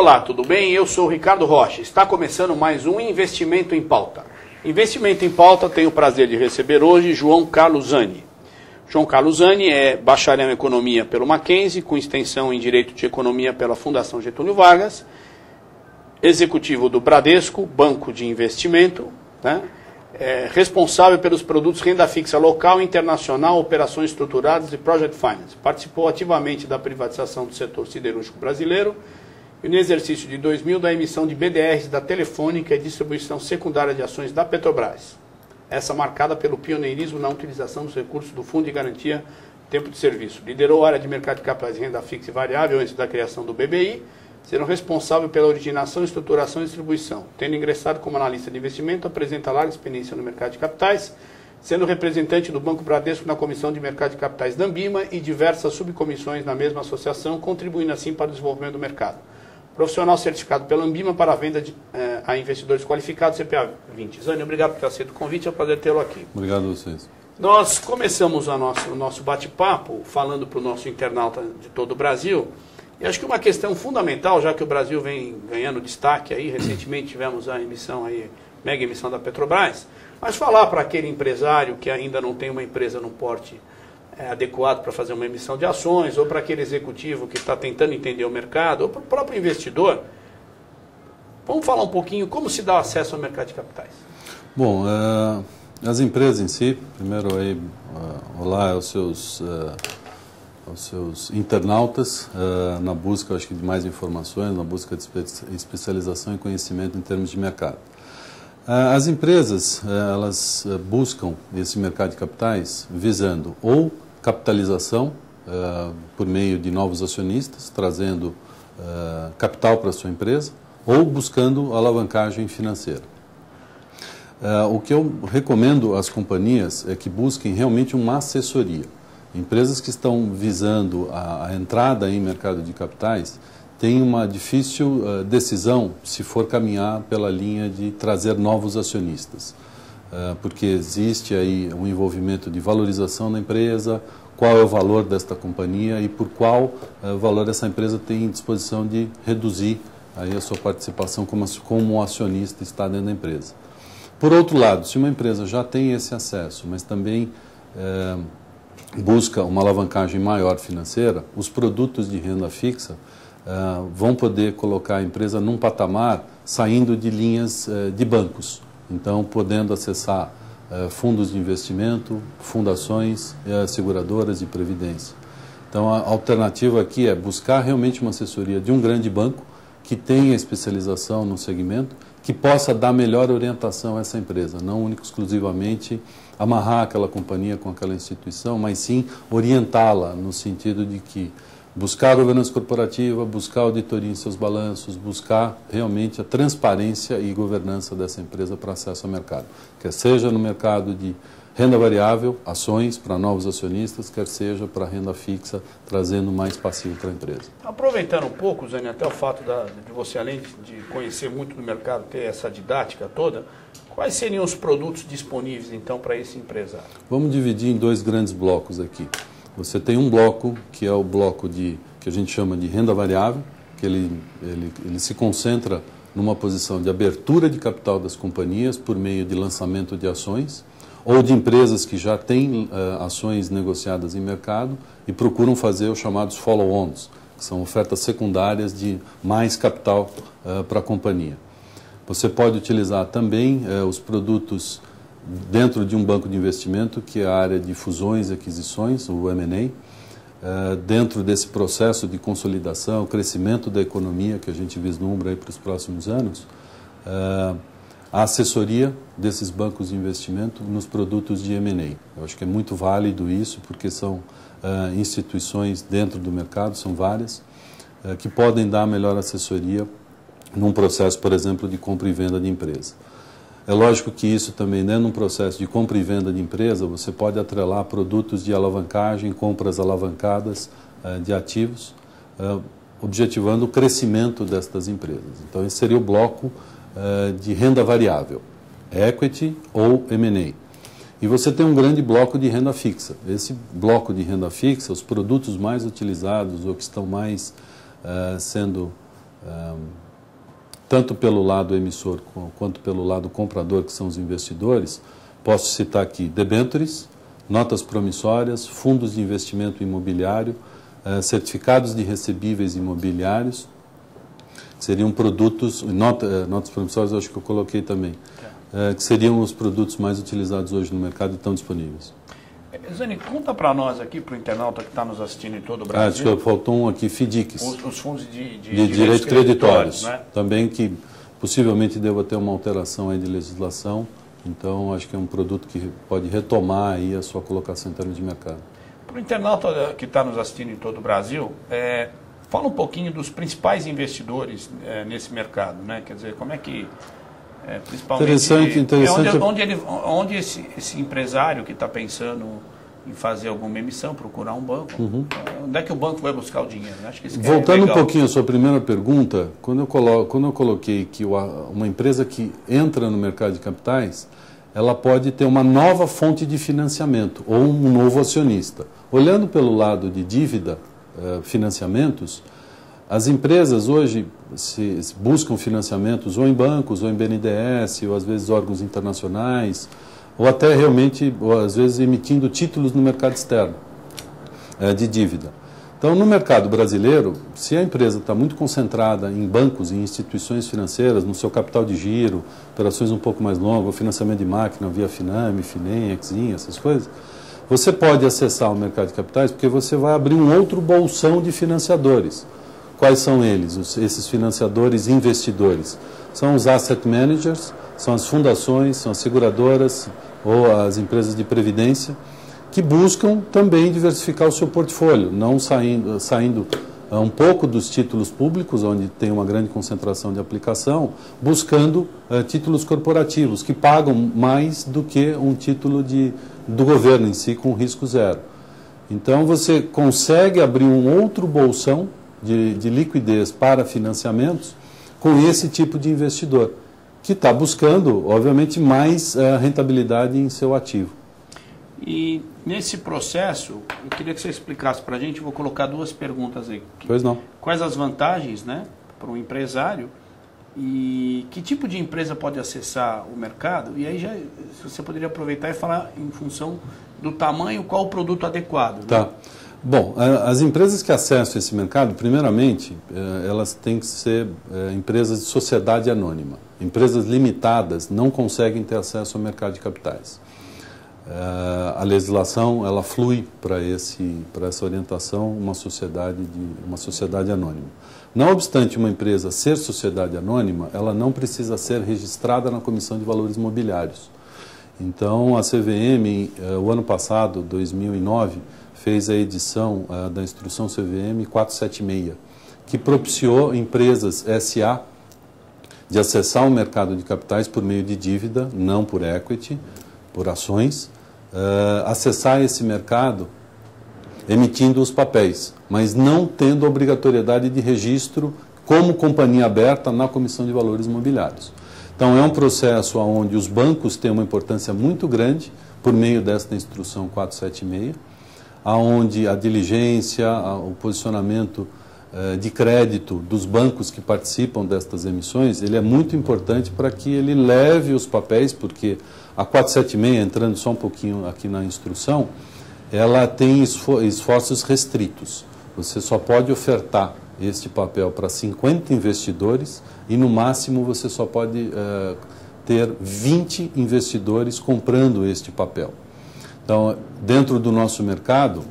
Olá, tudo bem? Eu sou o Ricardo Rocha. Está começando mais um Investimento em Pauta. Investimento em Pauta tem o prazer de receber hoje João Carlos Zani. João Carlos Zani é bacharel em Economia pelo Mackenzie, com extensão em Direito de Economia pela Fundação Getúlio Vargas, executivo do Bradesco, Banco de Investimento, né? é responsável pelos produtos renda fixa local, internacional, operações estruturadas e project finance. Participou ativamente da privatização do setor siderúrgico brasileiro e no exercício de 2000 da emissão de BDRs da Telefônica e distribuição secundária de ações da Petrobras. Essa marcada pelo pioneirismo na utilização dos recursos do Fundo de Garantia Tempo de Serviço. Liderou a área de mercado de capitais de renda fixa e variável antes da criação do BBI, sendo responsável pela originação, estruturação e distribuição. Tendo ingressado como analista de investimento, apresenta larga experiência no mercado de capitais, sendo representante do Banco Bradesco na Comissão de Mercado de Capitais da Ambima e diversas subcomissões na mesma associação, contribuindo assim para o desenvolvimento do mercado profissional certificado pela Ambima para a venda de, eh, a investidores qualificados, CPA 20. Zane, obrigado por ter aceito o convite, é um prazer tê-lo aqui. Obrigado a vocês. Nós começamos a nosso, o nosso bate-papo falando para o nosso internauta de todo o Brasil, e acho que uma questão fundamental, já que o Brasil vem ganhando destaque aí, recentemente tivemos a emissão aí, mega emissão da Petrobras, mas falar para aquele empresário que ainda não tem uma empresa no porte é, adequado para fazer uma emissão de ações, ou para aquele executivo que está tentando entender o mercado, ou para o próprio investidor. Vamos falar um pouquinho como se dá acesso ao mercado de capitais. Bom, uh, as empresas em si, primeiro aí, uh, olá aos seus, uh, aos seus internautas, na busca, acho que, de mais informações, na busca de especialização e conhecimento em termos de mercado. As empresas, elas buscam esse mercado de capitais visando ou capitalização uh, por meio de novos acionistas, trazendo uh, capital para a sua empresa, ou buscando alavancagem financeira. Uh, o que eu recomendo às companhias é que busquem realmente uma assessoria. Empresas que estão visando a, a entrada em mercado de capitais têm uma difícil decisão se for caminhar pela linha de trazer novos acionistas. Ah, porque existe aí um envolvimento de valorização da empresa, qual é o valor desta companhia e por qual ah, valor essa empresa tem disposição de reduzir aí a sua participação como, como acionista está dentro da empresa. Por outro lado, se uma empresa já tem esse acesso, mas também eh, busca uma alavancagem maior financeira, os produtos de renda fixa eh, vão poder colocar a empresa num patamar saindo de linhas eh, de bancos. Então, podendo acessar eh, fundos de investimento, fundações, eh, seguradoras e previdência. Então, a alternativa aqui é buscar realmente uma assessoria de um grande banco que tenha especialização no segmento, que possa dar melhor orientação a essa empresa, não única exclusivamente amarrar aquela companhia com aquela instituição, mas sim orientá-la no sentido de que buscar a governança corporativa, buscar auditoria em seus balanços, buscar realmente a transparência e governança dessa empresa para acesso ao mercado. Quer seja no mercado de renda variável, ações para novos acionistas, quer seja para renda fixa, trazendo mais passivo para a empresa. Aproveitando um pouco, Zane, até o fato da, de você, além de conhecer muito do mercado, ter essa didática toda, quais seriam os produtos disponíveis, então, para esse empresário? Vamos dividir em dois grandes blocos aqui. Você tem um bloco que é o bloco de que a gente chama de renda variável, que ele, ele, ele se concentra numa posição de abertura de capital das companhias por meio de lançamento de ações ou de empresas que já têm uh, ações negociadas em mercado e procuram fazer os chamados follow-ons, que são ofertas secundárias de mais capital uh, para a companhia. Você pode utilizar também uh, os produtos dentro de um banco de investimento, que é a área de fusões e aquisições, o M&A, eh, dentro desse processo de consolidação, crescimento da economia que a gente vislumbra para os próximos anos, eh, a assessoria desses bancos de investimento nos produtos de M&A. Eu acho que é muito válido isso, porque são eh, instituições dentro do mercado, são várias, que podem dar melhor assessoria num processo, por exemplo, de compra e venda de empresa. É lógico que isso também, né, num processo de compra e venda de empresa, você pode atrelar produtos de alavancagem, compras alavancadas uh, de ativos, uh, objetivando o crescimento destas empresas. Então, esse seria o bloco uh, de renda variável, equity ou M&A. E você tem um grande bloco de renda fixa. Esse bloco de renda fixa, os produtos mais utilizados ou que estão mais sendo tanto pelo lado emissor quanto pelo lado comprador, que são os investidores, posso citar aqui debentures, notas promissórias, fundos de investimento imobiliário, eh, certificados de recebíveis imobiliários, seriam produtos, nota, eh, notas promissórias eu acho que eu coloquei também, eh, que seriam os produtos mais utilizados hoje no mercado e estão disponíveis. Zani, conta para nós aqui, para o internauta que está nos assistindo em todo o Brasil. Ah, acho que faltou um aqui, FDICs. Os, os fundos de, de, de direitos creditórios. Né? Também que possivelmente deva ter uma alteração aí de legislação. Então, acho que é um produto que pode retomar aí a sua colocação em termos de mercado. Para o internauta que está nos assistindo em todo o Brasil, é, fala um pouquinho dos principais investidores é, nesse mercado, né? Quer dizer, como é que é, principalmente, interessante, interessante. É onde, onde, ele, onde esse, esse empresário que está pensando em fazer alguma emissão, procurar um banco, uhum. onde é que o banco vai buscar o dinheiro? Acho que é Voltando é um pouquinho à sua primeira pergunta, quando eu, colo, quando eu coloquei que uma empresa que entra no mercado de capitais, ela pode ter uma nova fonte de financiamento ou um novo acionista. Olhando pelo lado de dívida, eh, financiamentos, as empresas hoje se, buscam financiamentos ou em bancos, ou em BNDES, ou às vezes órgãos internacionais, ou até realmente, ou às vezes emitindo títulos no mercado externo é, de dívida. Então, no mercado brasileiro, se a empresa está muito concentrada em bancos e instituições financeiras, no seu capital de giro, operações um pouco mais longas, financiamento de máquina via Finame, Finem, Exim, essas coisas, você pode acessar o mercado de capitais porque você vai abrir um outro bolsão de financiadores. Quais são eles, os, esses financiadores investidores? São os asset managers, são as fundações, são as seguradoras ou as empresas de previdência que buscam também diversificar o seu portfólio, não saindo, saindo uh, um pouco dos títulos públicos, onde tem uma grande concentração de aplicação, buscando uh, títulos corporativos, que pagam mais do que um título de, do governo em si, com risco zero. Então, você consegue abrir um outro bolsão de, de liquidez para financiamentos com esse tipo de investidor, que está buscando, obviamente, mais uh, rentabilidade em seu ativo. E nesse processo, eu queria que você explicasse para a gente, vou colocar duas perguntas aí. Pois não. Quais as vantagens né, para um empresário e que tipo de empresa pode acessar o mercado? E aí já você poderia aproveitar e falar em função do tamanho, qual o produto adequado. Né? Tá. Bom, as empresas que acessam esse mercado, primeiramente, eh, elas têm que ser eh, empresas de sociedade anônima. Empresas limitadas não conseguem ter acesso ao mercado de capitais. Eh, a legislação ela flui para esse para essa orientação uma sociedade de uma sociedade anônima. Não obstante uma empresa ser sociedade anônima, ela não precisa ser registrada na Comissão de Valores Mobiliários. Então, a CVM, o ano passado, 2009 fez a edição uh, da instrução CVM 476, que propiciou empresas SA de acessar o mercado de capitais por meio de dívida, não por equity, por ações, uh, acessar esse mercado emitindo os papéis, mas não tendo obrigatoriedade de registro como companhia aberta na Comissão de Valores Imobiliários. Então é um processo onde os bancos têm uma importância muito grande por meio desta instrução 476 aonde a diligência, o posicionamento eh, de crédito dos bancos que participam destas emissões, ele é muito importante para que ele leve os papéis, porque a 476, entrando só um pouquinho aqui na instrução, ela tem esforços restritos. Você só pode ofertar este papel para 50 investidores e, no máximo, você só pode uh, ter 20 investidores comprando este papel. Então, dentro do nosso mercado,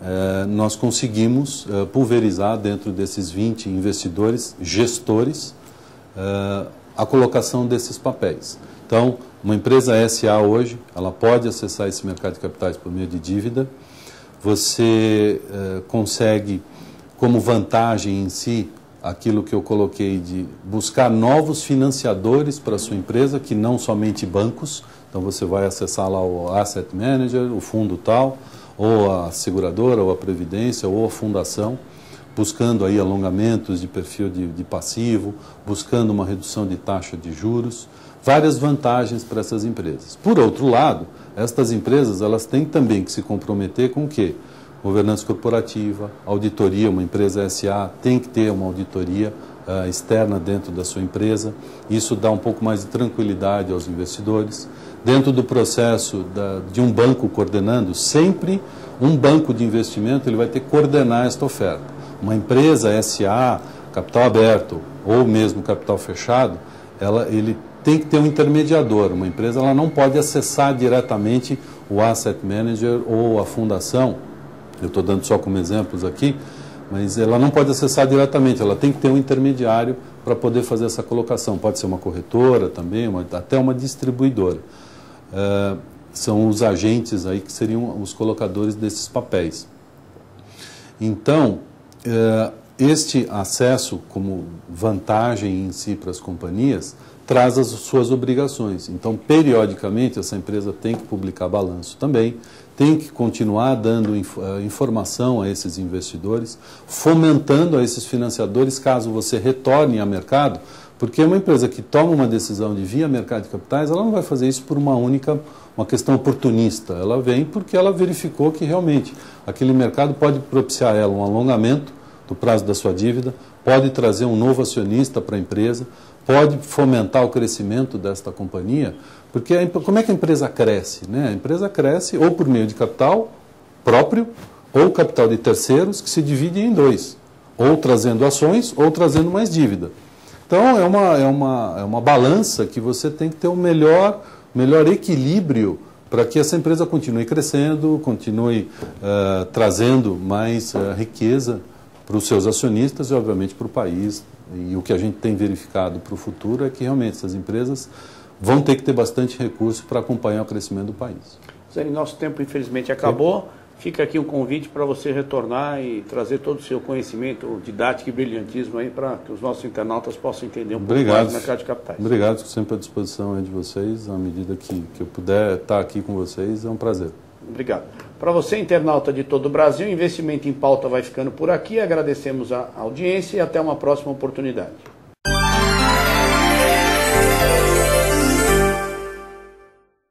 eh, nós conseguimos eh, pulverizar dentro desses 20 investidores, gestores, eh, a colocação desses papéis. Então, uma empresa SA hoje, ela pode acessar esse mercado de capitais por meio de dívida. Você consegue, como vantagem em si, aquilo que eu coloquei de buscar novos financiadores para a sua empresa, que não somente bancos, então você vai acessar lá o Asset Manager, o fundo tal, ou a seguradora, ou a previdência, ou a fundação, buscando aí alongamentos de perfil de, de passivo, buscando uma redução de taxa de juros, várias vantagens para essas empresas. Por outro lado, estas empresas elas têm também que se comprometer com o quê? governança corporativa, auditoria, uma empresa SA tem que ter uma auditoria uh, externa dentro da sua empresa. Isso dá um pouco mais de tranquilidade aos investidores. Dentro do processo da, de um banco coordenando, sempre um banco de investimento ele vai ter que coordenar esta oferta. Uma empresa SA, capital aberto ou mesmo capital fechado, ela, ele tem que ter um intermediador. Uma empresa ela não pode acessar diretamente o asset manager ou a fundação. Eu estou dando só como exemplos aqui, mas ela não pode acessar diretamente, ela tem que ter um intermediário para poder fazer essa colocação. Pode ser uma corretora também, uma, até uma distribuidora. Uh, são os agentes aí que seriam os colocadores desses papéis. Então, uh, este acesso como vantagem em si para as companhias traz as suas obrigações. Então, periodicamente, essa empresa tem que publicar balanço também, tem que continuar dando inf eh, informação a esses investidores, fomentando a esses financiadores caso você retorne ao mercado, porque uma empresa que toma uma decisão de vir ao mercado de capitais, ela não vai fazer isso por uma única, uma questão oportunista. Ela vem porque ela verificou que realmente aquele mercado pode propiciar a ela um alongamento do prazo da sua dívida, pode trazer um novo acionista para a empresa, pode fomentar o crescimento desta companhia, porque a, como é que a empresa cresce? Né? A empresa cresce ou por meio de capital próprio ou capital de terceiros que se divide em dois, ou trazendo ações ou trazendo mais dívida. Então é uma, é uma, é uma balança que você tem que ter um melhor, melhor equilíbrio para que essa empresa continue crescendo, continue uh, trazendo mais uh, riqueza para os seus acionistas e, obviamente, para o país. E o que a gente tem verificado para o futuro é que realmente essas empresas vão ter que ter bastante recurso para acompanhar o crescimento do país. Zé, nosso tempo infelizmente acabou. Fica aqui um convite para você retornar e trazer todo o seu conhecimento didático e brilhantismo aí para que os nossos internautas possam entender um Obrigado. pouco mais do mercado de capitais. Obrigado, sempre à disposição de vocês. À medida que, que eu puder estar aqui com vocês, é um prazer. Obrigado. Para você, internauta de todo o Brasil, Investimento em Pauta vai ficando por aqui. Agradecemos a audiência e até uma próxima oportunidade.